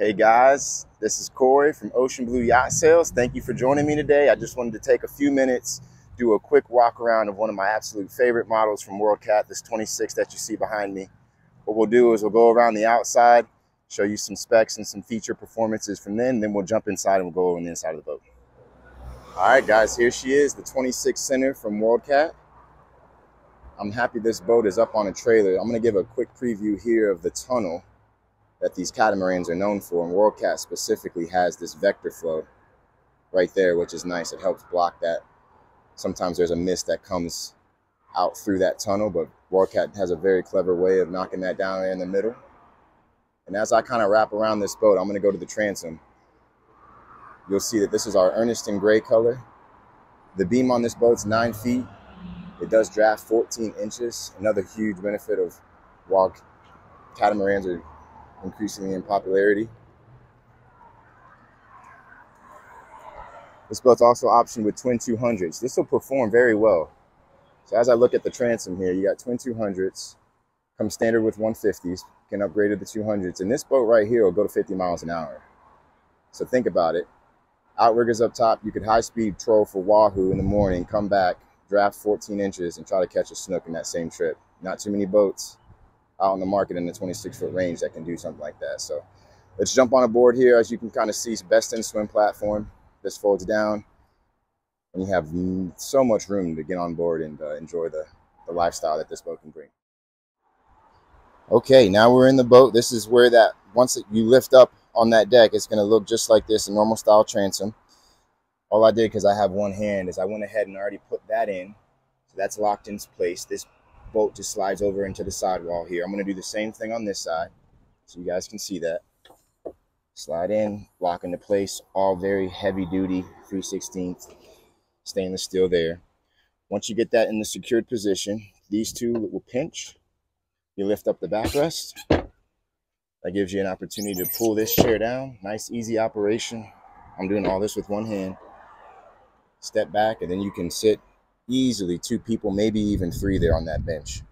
Hey guys, this is Cory from Ocean Blue Yacht Sales. Thank you for joining me today. I just wanted to take a few minutes, do a quick walk around of one of my absolute favorite models from WorldCat, this 26 that you see behind me. What we'll do is we'll go around the outside, show you some specs and some feature performances from then, then we'll jump inside and we'll go on the inside of the boat. All right, guys, here she is, the 26 Center from WorldCat. I'm happy this boat is up on a trailer. I'm gonna give a quick preview here of the tunnel that these catamarans are known for. And WorldCat specifically has this vector flow right there, which is nice. It helps block that. Sometimes there's a mist that comes out through that tunnel, but WorldCat has a very clever way of knocking that down in the middle. And as I kind of wrap around this boat, I'm going to go to the transom. You'll see that this is our Earnestine gray color. The beam on this boat's nine feet. It does draft 14 inches. Another huge benefit of while catamarans are increasingly in popularity. This boat's also optioned with twin 200s. This will perform very well. So as I look at the transom here, you got twin 200s, come standard with 150s, can upgrade to the 200s. And this boat right here will go to 50 miles an hour. So think about it. Outriggers up top, you could high speed troll for Wahoo in the morning, come back, draft 14 inches and try to catch a snook in that same trip. Not too many boats out on the market in the 26 foot range that can do something like that. So let's jump on a board here. As you can kind of see, it's best in swim platform. This folds down and you have so much room to get on board and uh, enjoy the, the lifestyle that this boat can bring. Okay, now we're in the boat. This is where that, once you lift up on that deck, it's gonna look just like this, a normal style transom. All I did, because I have one hand, is I went ahead and already put that in. So that's locked in place. This boat just slides over into the sidewall here. I'm going to do the same thing on this side so you guys can see that. Slide in, lock into place, all very heavy duty 3 16th stainless steel there. Once you get that in the secured position, these two will pinch. You lift up the backrest. That gives you an opportunity to pull this chair down. Nice, easy operation. I'm doing all this with one hand. Step back, and then you can sit easily two people, maybe even three there on that bench,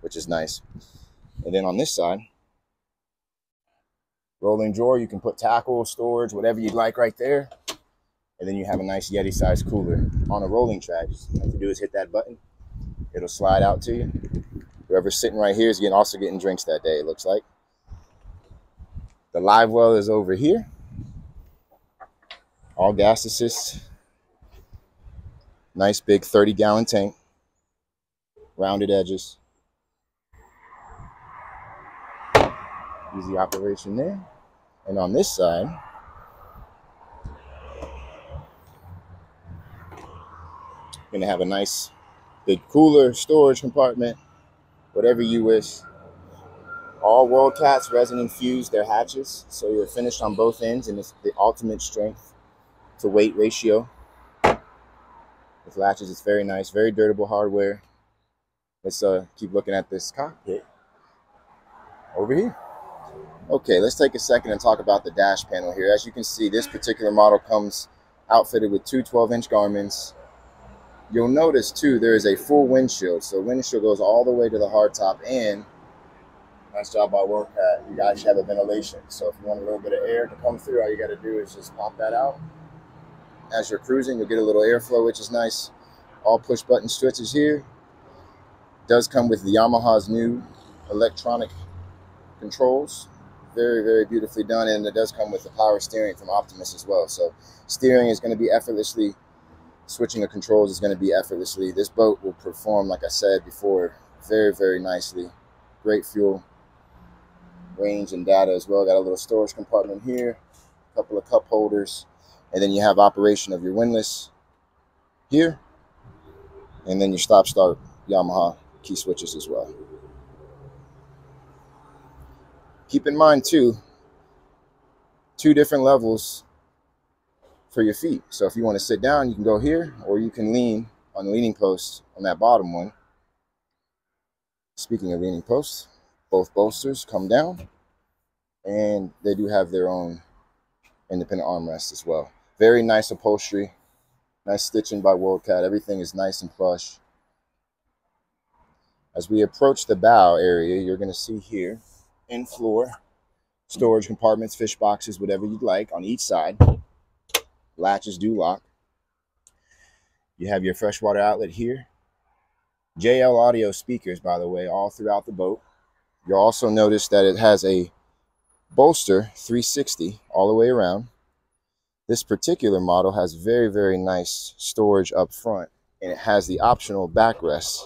which is nice. And then on this side, rolling drawer, you can put tackle, storage, whatever you'd like right there. And then you have a nice Yeti sized cooler on a rolling track. All you do is hit that button. It'll slide out to you. Whoever's sitting right here is getting also getting drinks that day, it looks like. The live well is over here. All gas assist Nice big 30 gallon tank, rounded edges. Easy operation there. And on this side, gonna have a nice big cooler, storage compartment, whatever you wish. All WorldCats resin infused their hatches, so you're finished on both ends, and it's the ultimate strength to weight ratio with latches. It's very nice, very durable hardware. Let's uh, keep looking at this cockpit over here. Okay, let's take a second and talk about the dash panel here. As you can see, this particular model comes outfitted with two 12-inch Garmins. You'll notice too, there is a full windshield. So windshield goes all the way to the hardtop and nice job by WorldCat. You guys have a ventilation. So if you want a little bit of air to come through, all you got to do is just pop that out as you're cruising. You'll get a little airflow, which is nice. All push button switches here. Does come with the Yamaha's new electronic controls. Very, very beautifully done. And it does come with the power steering from Optimus as well. So steering is going to be effortlessly. Switching the controls is going to be effortlessly. This boat will perform, like I said before, very, very nicely. Great fuel range and data as well. Got a little storage compartment here. A couple of cup holders and then you have operation of your windlass here, and then your stop start Yamaha key switches as well. Keep in mind too, two different levels for your feet. So if you want to sit down, you can go here, or you can lean on the leaning post on that bottom one. Speaking of leaning posts, both bolsters come down, and they do have their own independent armrest as well. Very nice upholstery. Nice stitching by WorldCat. Everything is nice and plush. As we approach the bow area, you're going to see here in floor storage compartments, fish boxes, whatever you'd like on each side. Latches do lock. You have your freshwater outlet here. JL audio speakers, by the way, all throughout the boat. You'll also notice that it has a bolster 360 all the way around. This particular model has very, very nice storage up front and it has the optional backrest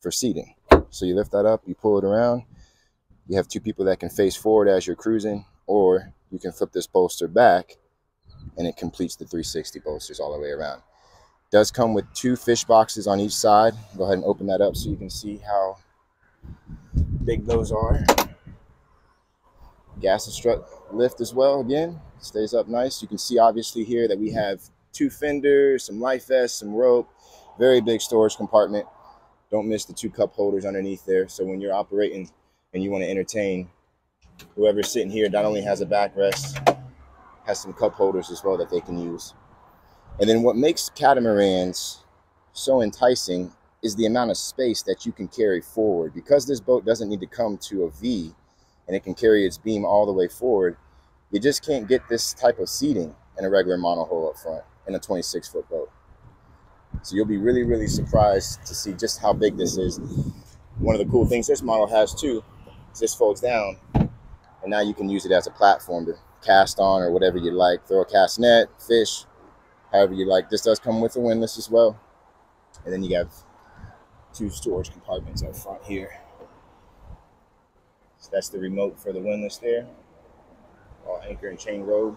for seating. So you lift that up, you pull it around. You have two people that can face forward as you're cruising, or you can flip this bolster back and it completes the 360 bolsters all the way around. Does come with two fish boxes on each side. Go ahead and open that up so you can see how big those are. Gas and strut lift as well, again, stays up nice. You can see obviously here that we have two fenders, some life vests, some rope, very big storage compartment. Don't miss the two cup holders underneath there. So when you're operating and you want to entertain, whoever's sitting here not only has a backrest, has some cup holders as well that they can use. And then what makes catamarans so enticing is the amount of space that you can carry forward. Because this boat doesn't need to come to a V and it can carry its beam all the way forward, you just can't get this type of seating in a regular monohull up front in a 26 foot boat. So you'll be really, really surprised to see just how big this is. One of the cool things this model has too is this folds down and now you can use it as a platform to cast on or whatever you like. Throw a cast net, fish, however you like. This does come with a windlass as well. And then you have two storage compartments up front here. So that's the remote for the windlass there. All anchor and chain robe.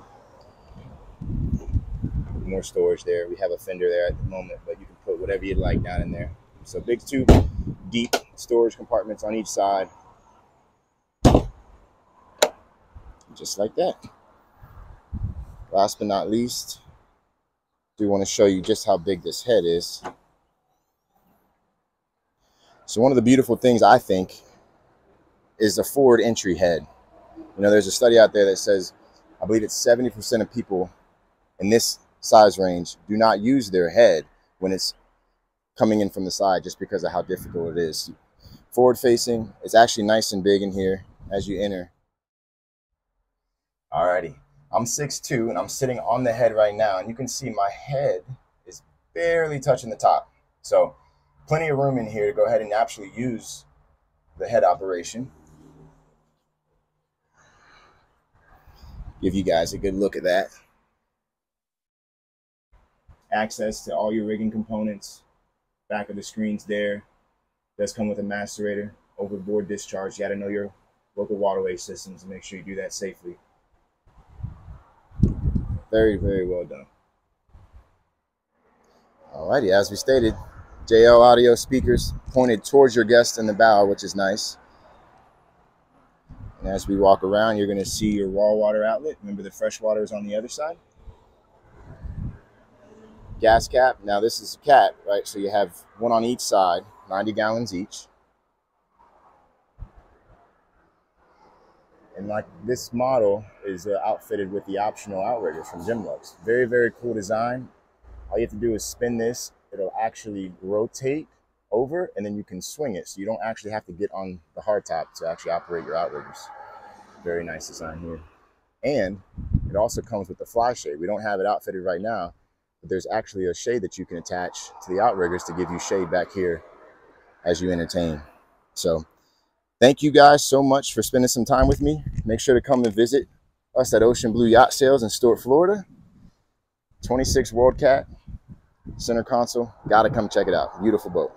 More storage there. We have a fender there at the moment, but you can put whatever you'd like down in there. So big two deep storage compartments on each side. Just like that. Last but not least, do want to show you just how big this head is. So one of the beautiful things I think is the forward entry head. You know, there's a study out there that says, I believe it's 70% of people in this size range do not use their head when it's coming in from the side just because of how difficult it is. Forward facing, it's actually nice and big in here as you enter. Alrighty, I'm 6'2", and I'm sitting on the head right now, and you can see my head is barely touching the top. So plenty of room in here to go ahead and actually use the head operation. Give you guys a good look at that. Access to all your rigging components. Back of the screens there. Does come with a macerator, overboard discharge. You got to know your local waterway systems and make sure you do that safely. Very, very well done. Alrighty, as we stated, JL audio speakers pointed towards your guest in the bow, which is nice. And as we walk around, you're going to see your raw water outlet. Remember the fresh water is on the other side. Gas cap. Now this is a cat, right? So you have one on each side, 90 gallons each. And like this model is uh, outfitted with the optional outrigger from Gemlux. Very, very cool design. All you have to do is spin this. It'll actually rotate over and then you can swing it. So you don't actually have to get on the hardtop to actually operate your outriggers. Very nice design here. And it also comes with the fly shade. We don't have it outfitted right now, but there's actually a shade that you can attach to the outriggers to give you shade back here as you entertain. So thank you guys so much for spending some time with me. Make sure to come and visit us at Ocean Blue Yacht Sales in Stuart, Florida. 26 World Cat, center console. Gotta come check it out. Beautiful boat.